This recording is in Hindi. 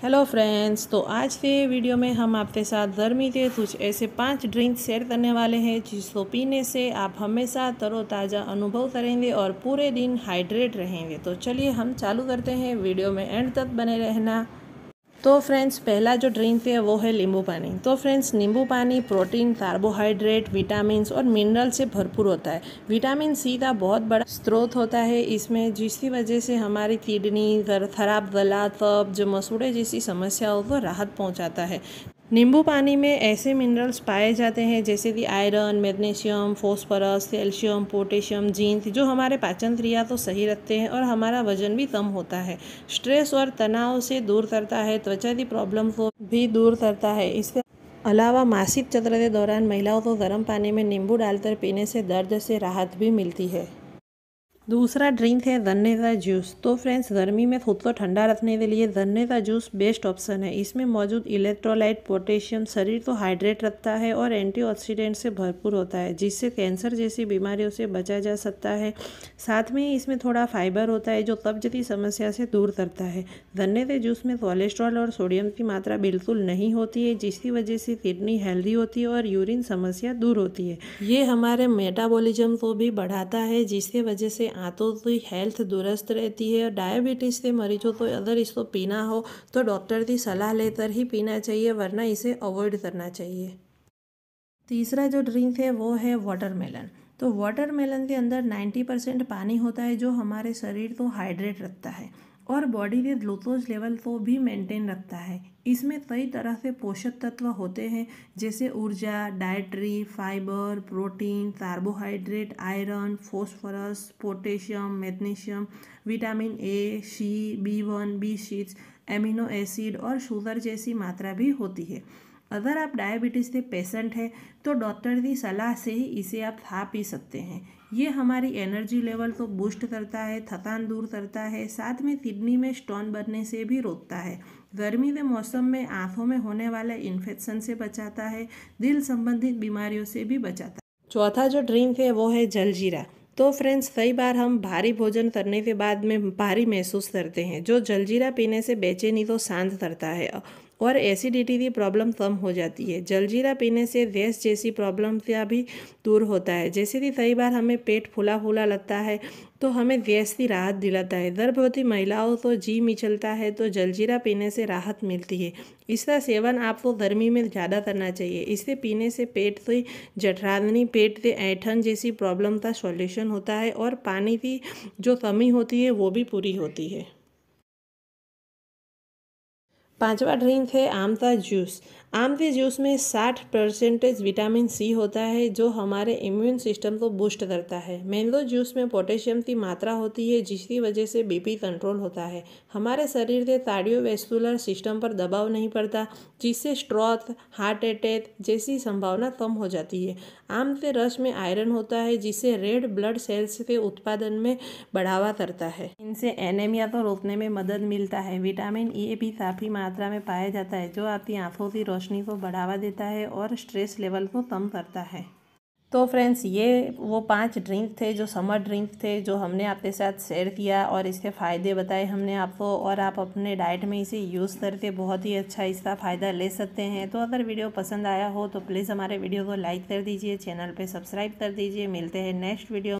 हेलो फ्रेंड्स तो आज के वीडियो में हम आपके साथ गर्मी के कुछ ऐसे पाँच ड्रिंक शेयर करने वाले हैं जिसको पीने से आप हमेशा तरोताज़ा अनुभव करेंगे और पूरे दिन हाइड्रेट रहेंगे। तो चलिए हम चालू करते हैं, वीडियो में एंड तक बने रहना। तो फ्रेंड्स, पहला जो ड्रिंक है वो है नींबू पानी। तो फ्रेंड्स, नींबू पानी प्रोटीन, कार्बोहाइड्रेट विटामिन और मिनरल से भरपूर होता है। विटामिन सी का बहुत बड़ा स्रोत होता है इसमें, जिसकी वजह से हमारी किडनी खराब गला, तब जो मसूड़े जैसी समस्याओं को राहत पहुंचाता है। नींबू पानी में ऐसे मिनरल्स पाए जाते हैं जैसे कि iron magnesium phosphorus calcium potassium zinc जो हमारे पाचन क्रिया तो सही रखते हैं और हमारा वज़न भी कम होता है। स्ट्रेस और तनाव से दूर करता है, त्वचा की प्रॉब्लम को भी दूर करता है। इसके अलावा मासिक चक्र के दौरान महिलाओं को गर्म पानी में नींबू डालकर पीने से दर्द से राहत भी मिलती है। दूसरा ड्रिंक है गन्ने का जूस। तो फ्रेंड्स, गर्मी में खुद को ठंडा रखने के लिए गन्ने का जूस बेस्ट ऑप्शन है। इसमें मौजूद इलेक्ट्रोलाइट पोटेशियम शरीर को हाइड्रेट रखता है और एंटीऑक्सीडेंट से भरपूर होता है, जिससे कैंसर जैसी बीमारियों से बचा जा सकता है। साथ में इसमें थोड़ा फाइबर होता है, जो कब्ज की समस्या से दूर करता है। गन्ने के जूस में कोलेस्ट्रॉल और सोडियम की मात्रा बिल्कुल नहीं होती है, जिसकी वजह से किडनी हेल्दी होती है और यूरिन समस्या दूर होती है। ये हमारे मेटाबॉलिज्म को भी बढ़ाता है, जिसकी वजह से आंतों की हेल्थ दुरुस्त रहती है और डायबिटीज़ के मरीजों को अगर इसको पीना हो तो डॉक्टर की सलाह लेकर ही पीना चाहिए वरना इसे अवॉइड करना चाहिए तीसरा जो ड्रिंक है वो है वाटरमेलन तो वाटरमेलन के अंदर 90 परसेंट पानी होता है जो हमारे शरीर को हाइड्रेट रखता है और बॉडी के ग्लूकोज लेवल को भी मेंटेन रखता है। इसमें कई तरह से पोषक तत्व होते हैं, जैसे ऊर्जा dietary fibre protein carbohydrate iron phosphorus potassium magnesium vitamin A C B one B six amino acid और शुगर जैसी मात्रा भी होती है। अगर आप डायबिटीज़ के पेशेंट हैं तो डॉक्टर की सलाह से ही इसे आप खा पी सकते हैं। ये हमारी एनर्जी लेवल को बूस्ट करता है, थकान दूर करता है, साथ में किडनी में स्टोन बनने से भी रोकता है। गर्मी के मौसम में आँखों में होने वाले इन्फेक्शन से बचाता है, दिल संबंधित बीमारियों से भी बचाता है। चौथा जो ड्रिंक है, वो है जलजीरा। तो फ्रेंड्स कई बार हम भारी भोजन करने के बाद में भारी महसूस करते हैं। जो जलजीरा पीने से बेचैनी तो शांत करता है। और एसिडिटी की प्रॉब्लम कम हो जाती है। जलजीरा पीने से गैस जैसी प्रॉब्लम का भी दूर होता है। जैसे कि कई बार हमें पेट फूला फूला लगता है तो हमें गैस की राहत दिलाता है। गर्भवती महिलाओं तो जी मिचलता है तो जलजीरा पीने से राहत मिलती है। इसका सेवन आपको गर्मी में ज़्यादा करना चाहिए। इसे पीने से पेट की जठराग्नि, पेट के ऐठन जैसी प्रॉब्लम का सॉल्यूशन होता है और पानी की जो कमी होती है, वो भी पूरी होती है। पांचवा ड्रिंक है आम का जूस। आम के जूस में 60 परसेंटेज विटामिन सी होता है, जो हमारे इम्यून सिस्टम को बूस्ट करता है। मैंगो जूस में पोटेशियम की मात्रा होती है, जिसकी वजह से बीपी कंट्रोल होता है। हमारे शरीर के कार्डियोवेस्कुलर सिस्टम पर दबाव नहीं पड़ता, जिससे स्ट्रोथ हार्ट अटैक जैसी संभावना कम हो जाती है। आम के रस में आयरन होता है जिससे रेड ब्लड सेल्स के उत्पादन में बढ़ावा करता है। इनसे एनेमिया को रोकने में मदद मिलता है। विटामिन ई भी काफ़ी मात्रा में पाया जाता है, जो आपकी आँखों की रोशनी को बढ़ावा देता है और स्ट्रेस लेवल को कम करता है। तो फ्रेंड्स, ये वो पाँच ड्रिंक थे जो समर ड्रिंक थे, जो हमने आपके साथ शेयर किया और इसके फ़ायदे बताए हमने आपको और आप अपने डाइट में इसे यूज़ करके बहुत ही अच्छा इसका फ़ायदा ले सकते हैं। तो अगर वीडियो पसंद आया हो तो प्लीज़ हमारे वीडियो को लाइक कर दीजिए, चैनल पे सब्सक्राइब कर दीजिए। मिलते हैं नेक्स्ट वीडियो